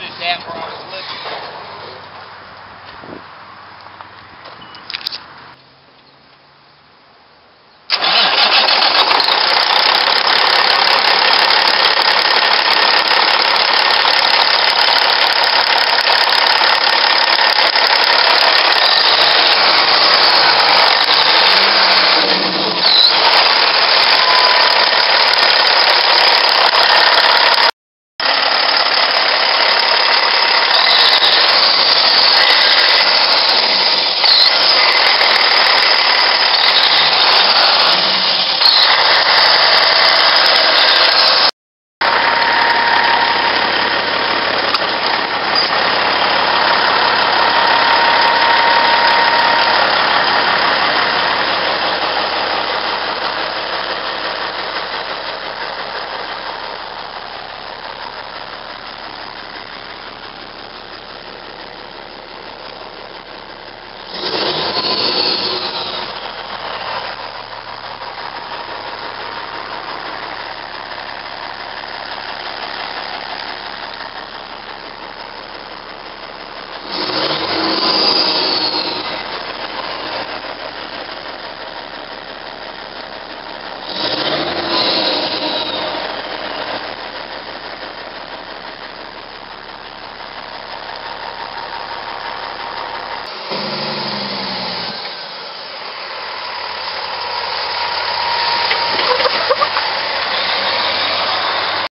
minute after I was looking.